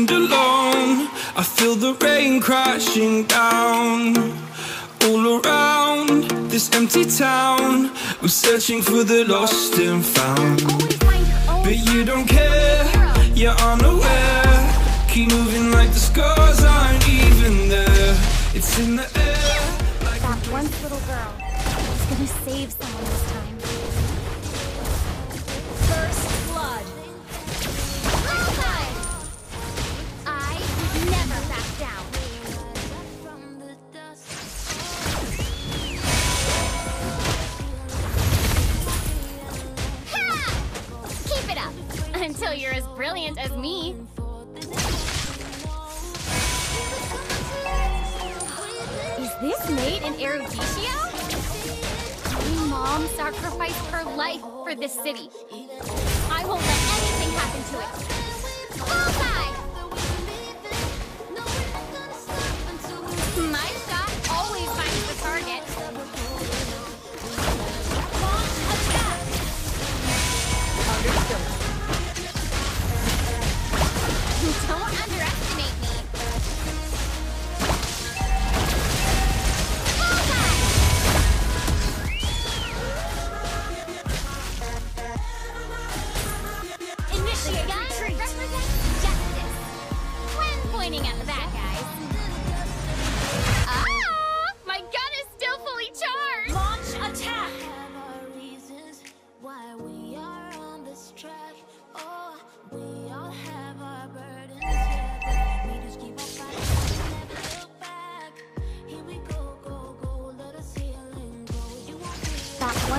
and alone. I feel the rain crashing down all around this empty town. I'm searching for the lost and found. Always find your own But you don't care, you're unaware. Keep moving like the scars aren't even there. It's in the air. Like That once little girl is gonna save someone this time. You're as brilliant as me. Is this made in Eruditio? My mom sacrificed her life for this city. I won't let anything happen to it. Bullseye!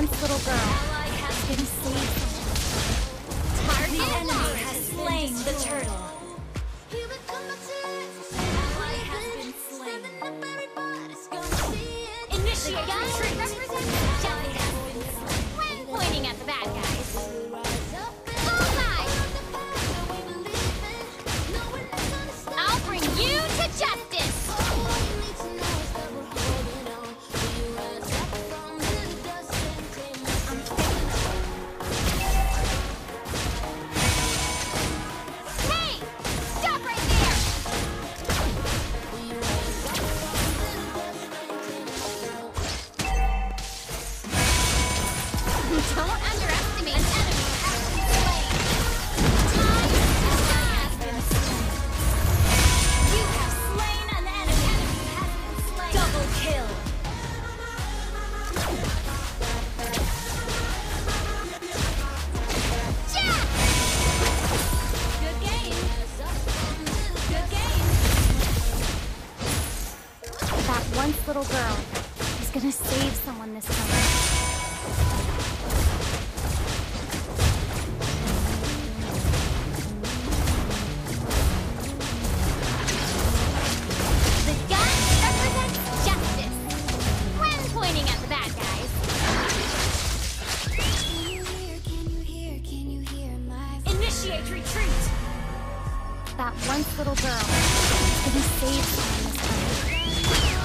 Once little girl has is gonna save someone. The Target enemy has slain the turtle. Don't underestimate an enemy. Double kill. Jack! Good game. Good game. That little girl is gonna save someone this time. Initiate retreat. That once little girl is gonna save someone this time.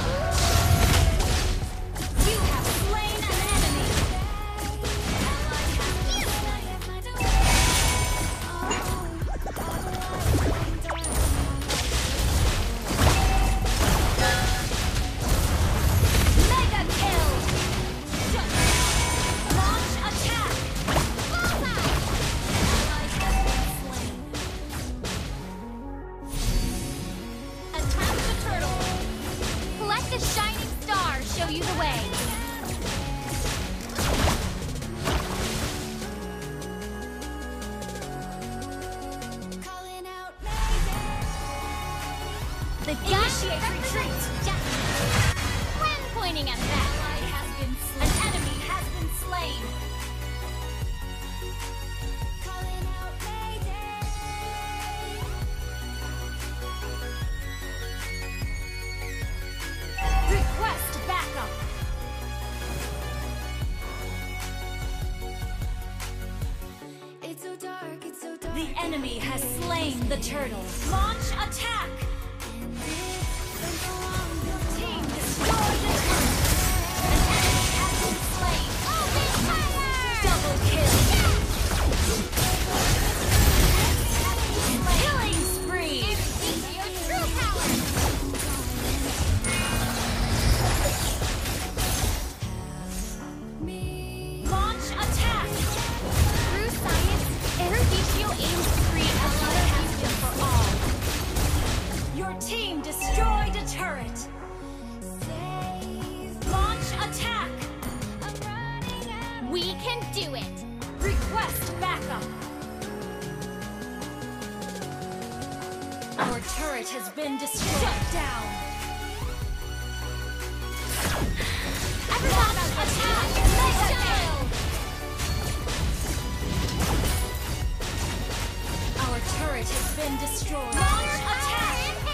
The represents retreat. When pointing at that. An enemy has been slain. Request backup. It's so dark, it's so dark. The enemy has slain the turtle. Launch attack. Our turret has been destroyed. Shut down! Everyone, Attack! Mega kill! Our turret has been destroyed. Launch attack!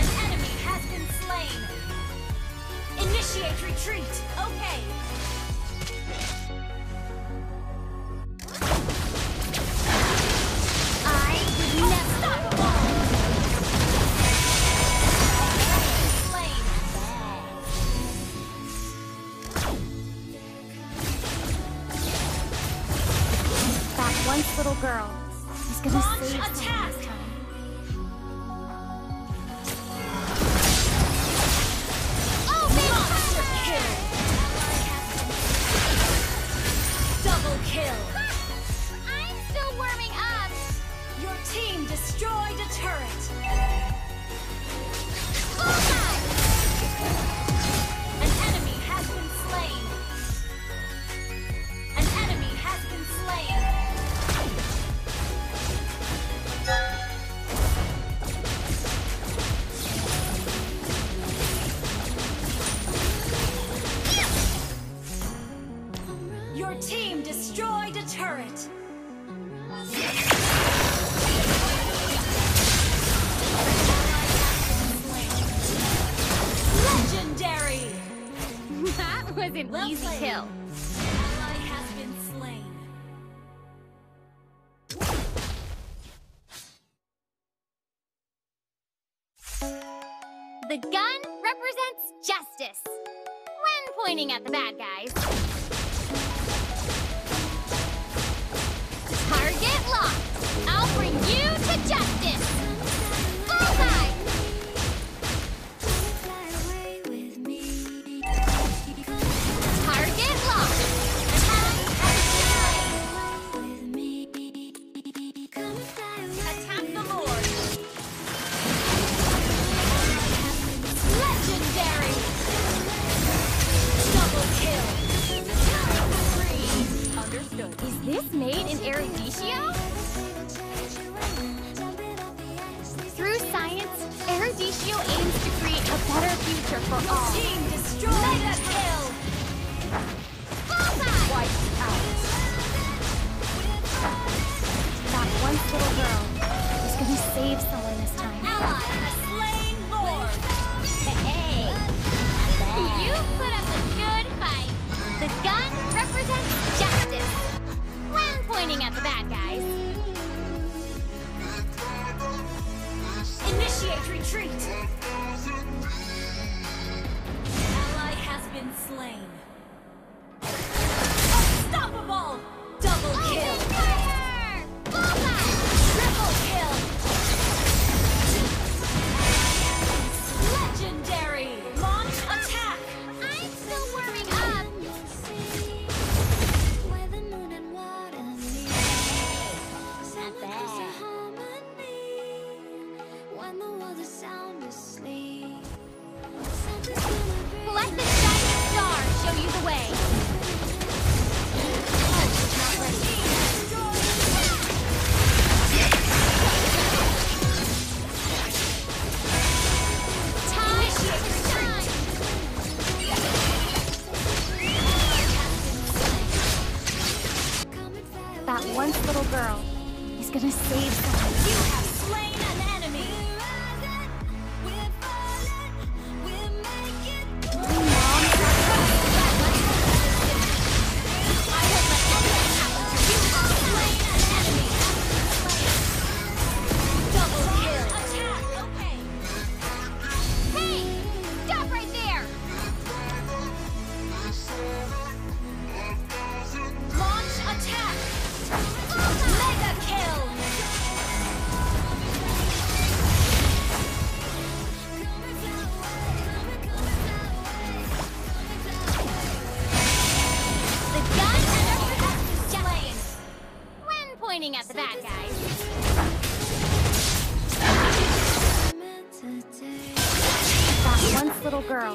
An enemy has been slain. Initiate retreat. Okay. Girl is gonna Launch save attack! this time. Oh, Monster kill. Double kill. I'm still warming up! Your team destroyed a turret. Was an Well easy played. kill. Ally has been slain. The gun represents justice when pointing at the bad guys. Made in Eruditio? Through science, Eruditio aims to create a better future for all. Team destroyed. Mega kill. Bullseye! Out. That once little girl is gonna save someone this time. Ally slain Lord. Hey! You put up a good fight. The gun bad guys. Initiate retreat. Ally has been slain. Once little girl He's gonna save someone. You have slain an enemy. Pointing at the bad guys. That once little girl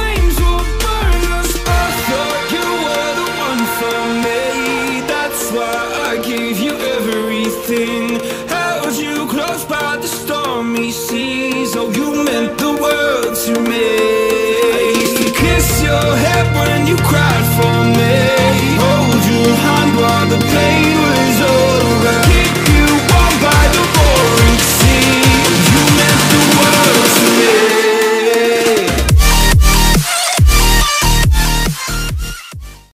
Oh, you